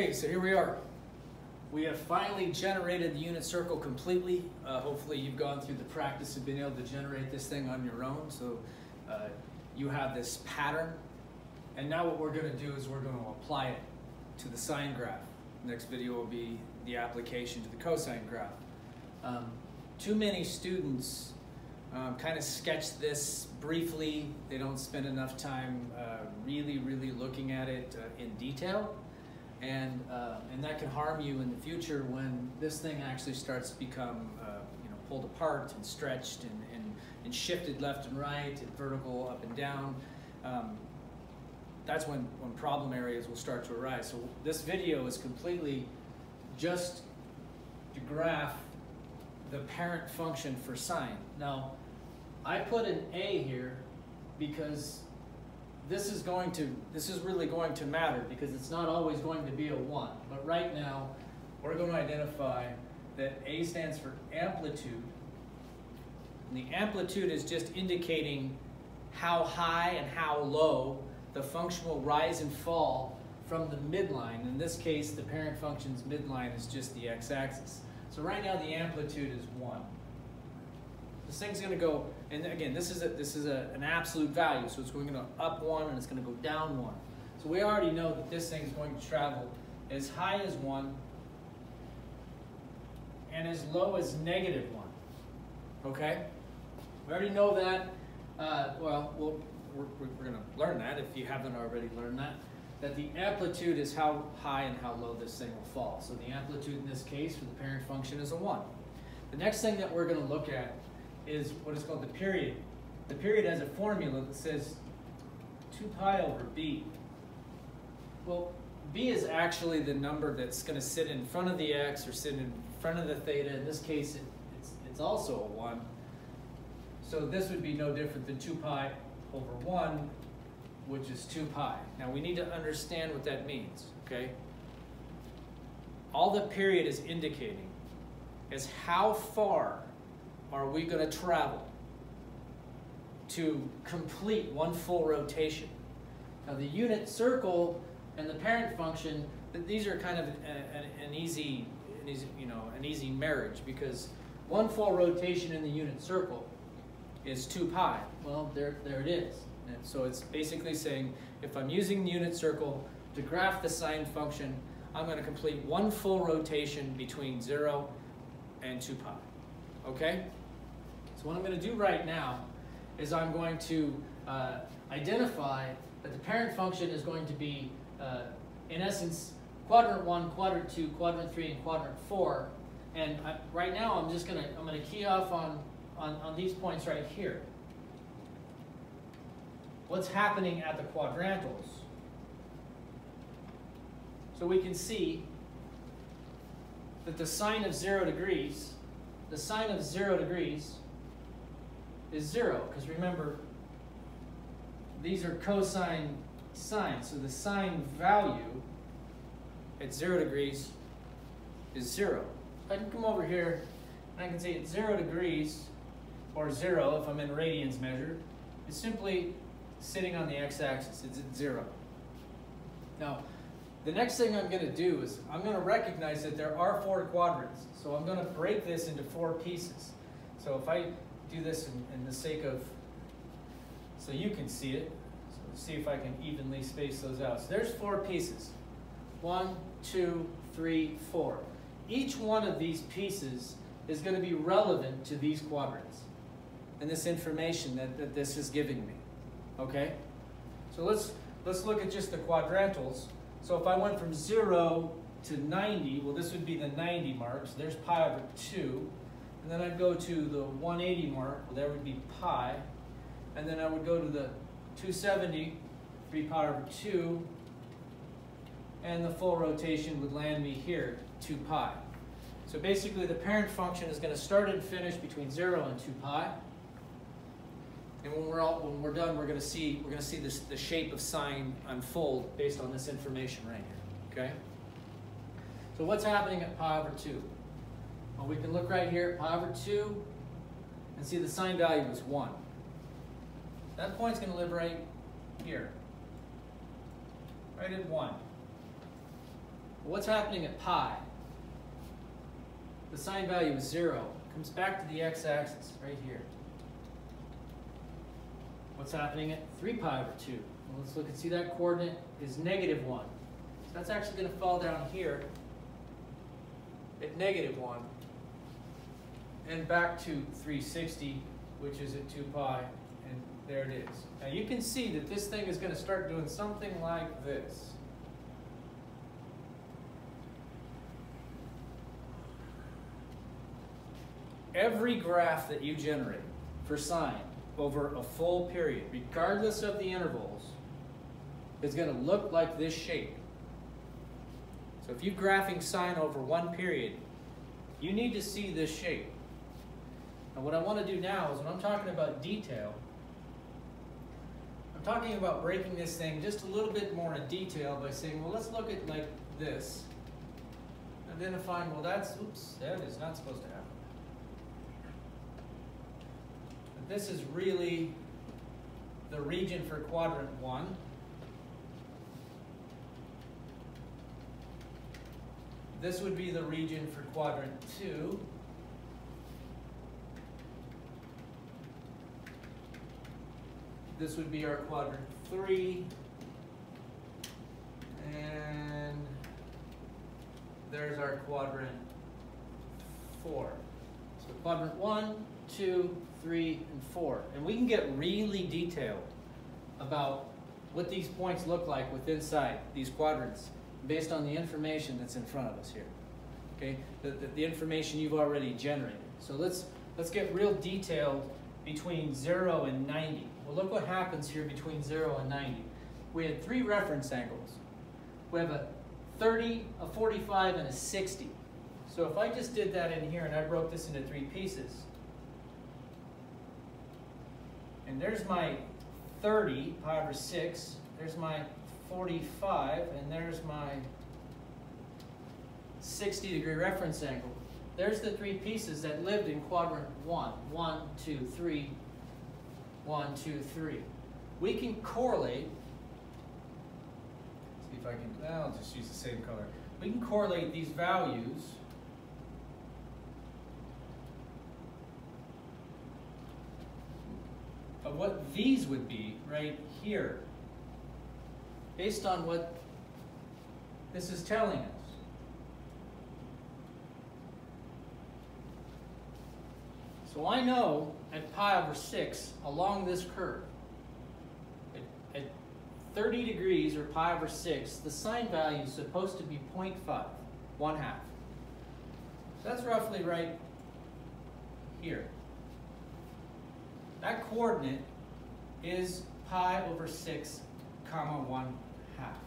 Okay, so here we are. We have finally generated the unit circle completely. Uh, hopefully you've gone through the practice of being able to generate this thing on your own. So uh, you have this pattern. And now what we're gonna do is we're gonna apply it to the sine graph. Next video will be the application to the cosine graph. Um, too many students um, kind of sketch this briefly. They don't spend enough time uh, really, really looking at it uh, in detail and uh, and that can harm you in the future when this thing actually starts to become uh, you know pulled apart and stretched and, and, and shifted left and right and vertical up and down. Um, that's when, when problem areas will start to arise. So this video is completely just to graph the parent function for sine. Now, I put an A here because this is going to, this is really going to matter because it's not always going to be a one. But right now, we're going to identify that A stands for amplitude. And the amplitude is just indicating how high and how low the function will rise and fall from the midline. In this case, the parent function's midline is just the x-axis. So right now the amplitude is one. This thing's going to go, and again, this is a, this is a, an absolute value, so it's going to go up one and it's going to go down one. So we already know that this thing is going to travel as high as one and as low as negative one. Okay? We already know that. Uh, well, we'll we're, we're going to learn that if you haven't already learned that. That the amplitude is how high and how low this thing will fall. So the amplitude in this case for the parent function is a 1. The next thing that we're going to look at is what is called the period. The period has a formula that says 2 pi over b. Well, b is actually the number that's going to sit in front of the x or sit in front of the theta. In this case, it, it's, it's also a 1. So this would be no different than 2 pi over 1, which is 2 pi. Now we need to understand what that means, okay? All the period is indicating is how far are we going to travel to complete one full rotation. Now the unit circle and the parent function, these are kind of an, an, easy, an easy, you know, an easy marriage because one full rotation in the unit circle is 2 pi. Well, there, there it is. And so it's basically saying if I'm using the unit circle to graph the sine function, I'm going to complete one full rotation between 0 and 2 pi. Okay? So what I'm going to do right now is I'm going to uh, identify that the parent function is going to be, uh, in essence, quadrant 1, quadrant 2, quadrant 3, and quadrant 4. And I, right now I'm just going to I'm going to key off on, on, on these points right here. What's happening at the quadrantals? So we can see that the sine of 0 degrees, the sine of 0 degrees is zero, because remember, these are cosine sine. So the sine value at zero degrees is zero. I can come over here and I can say at zero degrees, or zero if I'm in radians measured, is simply sitting on the x-axis. It's at zero. Now, the next thing I'm going to do is I'm going to recognize that there are four quadrants. So I'm going to break this into four pieces. So if I do this in, in the sake of, so you can see it. So see if I can evenly space those out. So there's four pieces. One, two, three, four. Each one of these pieces is going to be relevant to these quadrants and this information that, that this is giving me. Okay? So let's, let's look at just the quadrantals. So if I went from 0 to 90, well this would be the 90 marks. There's pi over 2. And then I'd go to the 180 mark, well, there would be pi. And then I would go to the 270, 3 pi over 2. And the full rotation would land me here, 2 pi. So basically the parent function is going to start and finish between 0 and 2 pi. And when we're all, when we're done, we're going to see we're going to see this the shape of sine unfold based on this information right here. Okay. So what's happening at pi over two? Well, we can look right here at pi over 2 and see the sine value is 1. That point's going to live right here, right at 1. What's happening at pi? The sine value is zero. Comes back to the x-axis, right here. What's happening at 3 pi over 2? Well, let's look and see that coordinate is negative 1. So that's actually going to fall down here at negative 1 and back to 360, which is at 2 pi, and there it is. Now you can see that this thing is going to start doing something like this. Every graph that you generate for sine over a full period, regardless of the intervals, is going to look like this shape. So if you're graphing sine over one period, you need to see this shape. And what I want to do now is when I'm talking about detail, I'm talking about breaking this thing just a little bit more in detail by saying, well, let's look at like this. Identifying, well, that's, oops, that is not supposed to happen. But this is really the region for quadrant one. This would be the region for quadrant two. This would be our quadrant three. And there's our quadrant four. So quadrant one, two, three, and four. And we can get really detailed about what these points look like within inside these quadrants based on the information that's in front of us here. Okay, the, the, the information you've already generated. So let's let's get real detailed between zero and 90. Well, look what happens here between 0 and 90. We had three reference angles. We have a 30, a 45, and a 60. So if I just did that in here and I broke this into three pieces, and there's my 30, pi over 6, there's my 45, and there's my 60 degree reference angle. There's the three pieces that lived in quadrant 1. 1, 2, 3, one, two, three. We can correlate, see if I can, I'll just use the same color. We can correlate these values of what these would be right here based on what this is telling us. So I know at pi over 6 along this curve, at, at 30 degrees or pi over 6, the sine value is supposed to be 0.5, 1 half. So that's roughly right here. That coordinate is pi over 6 comma 1 half.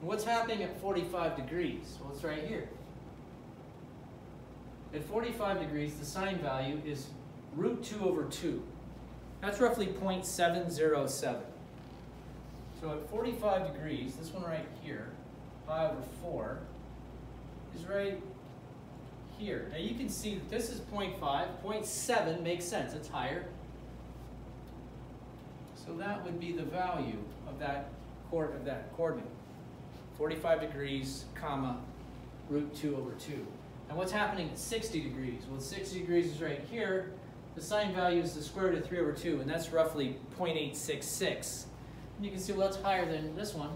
And what's happening at 45 degrees? Well, it's right here. At 45 degrees, the sine value is root 2 over 2. That's roughly 0.707. So at 45 degrees, this one right here, pi over 4, is right here. Now you can see that this is 0.5. 0.7 makes sense. It's higher. So that would be the value of that, of that coordinate. 45 degrees, comma, root 2 over 2. And what's happening at 60 degrees? Well, 60 degrees is right here. The sine value is the square root of 3 over 2, and that's roughly 0.866. And you can see, well, that's higher than this one,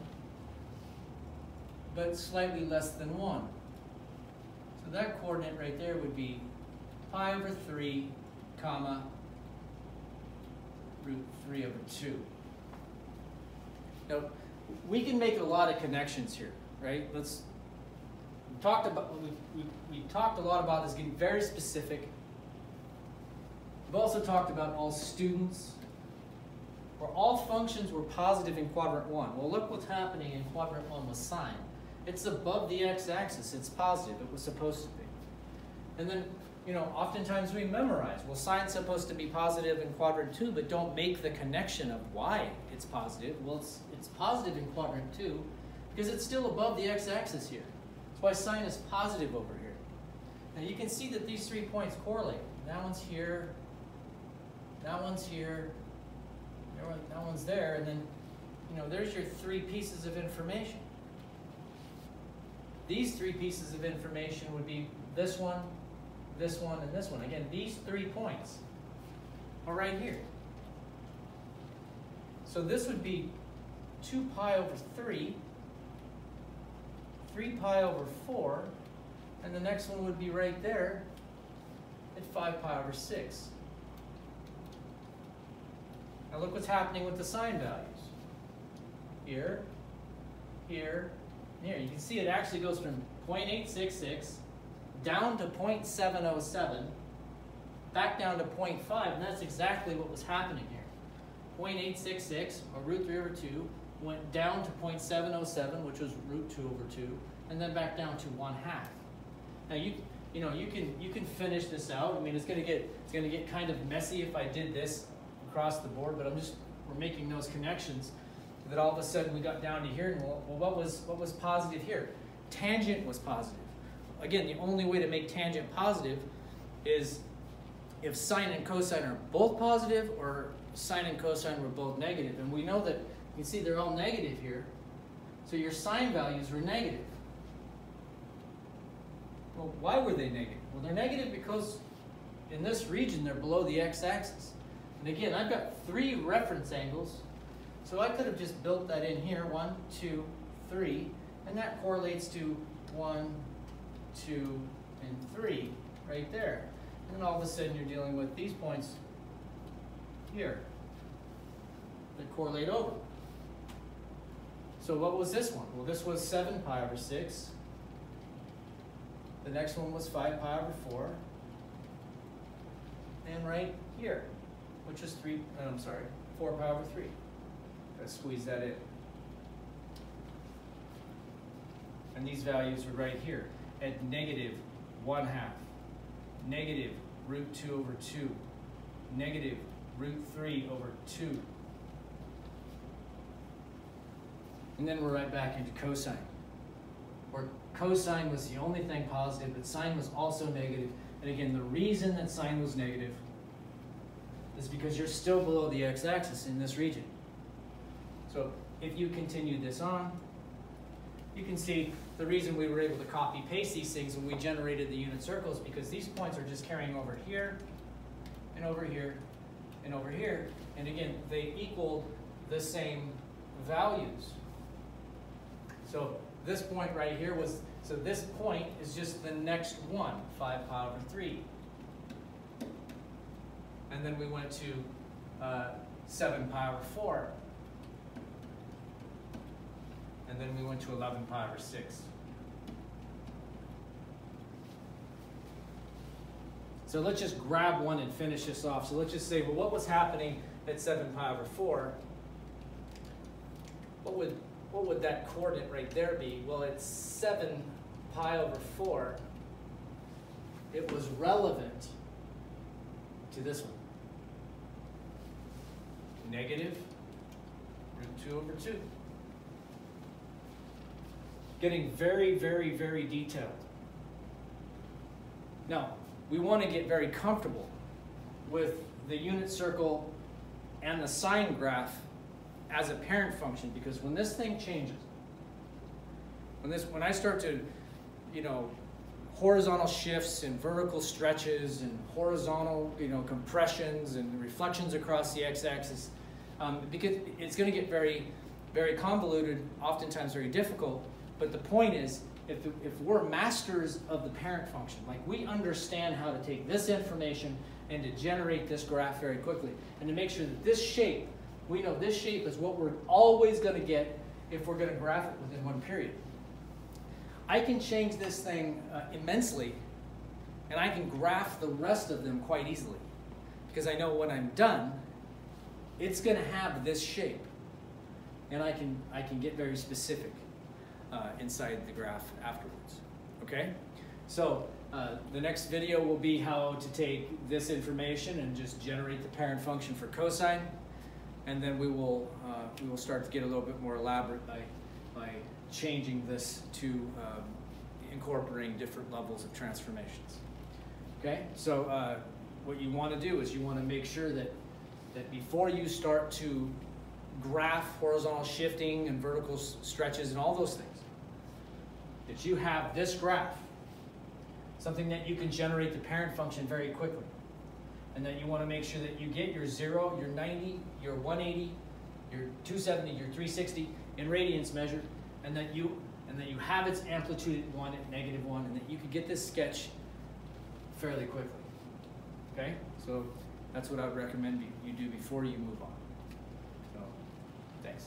but slightly less than 1. So that coordinate right there would be pi over 3, comma, root 3 over 2. Now, we can make a lot of connections here, right? Let's we talked about we, we, we talked a lot about this getting very specific. We've also talked about all students, where all functions were positive in quadrant one. Well, look what's happening in quadrant one with sine. It's above the x-axis. It's positive. It was supposed to be. And then, you know, oftentimes we memorize. Well, sine's supposed to be positive in quadrant two, but don't make the connection of why it's positive. Well, it's, it's positive in quadrant two because it's still above the x-axis here. Why sine is positive over here. Now you can see that these three points correlate. That one's here, that one's here, that one's there, and then, you know, there's your three pieces of information. these three pieces of information would be this one, this one, and this one. Again, these three points are right here. So this would be 2 pi over 3, 3 pi over 4, and the next one would be right there at 5 pi over 6. Now look what's happening with the sine values. Here, here, here. You can see it actually goes from 0.866 down to 0.707, back down to 0.5, and that's exactly what was happening here. 0.866, or root 3 over 2, went down to 0.707, which was root 2 over 2, and then back down to 1 half. Now you, you know, you can, you can finish this out. I mean, it's gonna get, it's gonna get kind of messy if I did this across the board, but I'm just, we're making those connections that all of a sudden we got down to here, and well, well what was, what was positive here? Tangent was positive. Again, the only way to make tangent positive is if sine and cosine are both positive or sine and cosine were both negative. And we know that, you can see they're all negative here. So your sine values were negative. Well, why were they negative? Well, they're negative because in this region, they're below the x-axis. And again, I've got three reference angles. So I could have just built that in here, one, two, three, and that correlates to one, two, and three right there. And then all of a sudden you're dealing with these points here that correlate over. So what was this one? Well, this was 7 pi over 6. The next one was 5 pi over 4. And right here, which is 3, oh, I'm sorry, 4 pi over 3. Gotta squeeze that in. And these values are right here at negative 1 half, negative root 2 over 2, negative root 3 over 2. And then we're right back into cosine, where cosine was the only thing positive, but sine was also negative. And again, the reason that sine was negative is because you're still below the x-axis in this region. So if you continue this on, you can see the reason we were able to copy paste these things when we generated the unit circles because these points are just carrying over here and over here and over here. And again, they equal the same values. So this point right here was, so this point is just the next one, 5 pi over 3. And then we went to uh, 7 pi over 4 and then we went to 11 pi over 6. So let's just grab one and finish this off. So let's just say, well, what was happening at 7 pi over 4? What would, what would that coordinate right there be? Well, it's 7 pi over 4. It was relevant to this one. Negative root 2 over 2 getting very, very, very detailed. Now, we want to get very comfortable with the unit circle and the sine graph as a parent function because when this thing changes, when this when I start to, you know, horizontal shifts and vertical stretches and horizontal, you know, compressions and reflections across the x-axis, um, because it's going to get very, very convoluted, oftentimes very difficult. But the point is, if, if we're masters of the parent function, like we understand how to take this information and to generate this graph very quickly, and to make sure that this shape, we know this shape is what we're always going to get if we're going to graph it within one period. I can change this thing uh, immensely, and I can graph the rest of them quite easily. Because I know when I'm done, it's going to have this shape. And I can, I can get very specific uh, inside the graph afterwards. Okay? So uh, the next video will be how to take this information and just generate the parent function for cosine. And then we will, uh, we will start to get a little bit more elaborate by, by changing this to um, incorporating different levels of transformations. Okay, so uh, what you want to do is you want to make sure that, that before you start to graph horizontal shifting and vertical stretches and all those things, that you have this graph, something that you can generate the parent function very quickly. And that you want to make sure that you get your 0, your 90, your 180, your 270, your 360 in radians measured, and that you and that you have its amplitude at 1 at negative 1, and that you can get this sketch fairly quickly. Okay? So that's what I would recommend you do before you move on. So, thanks.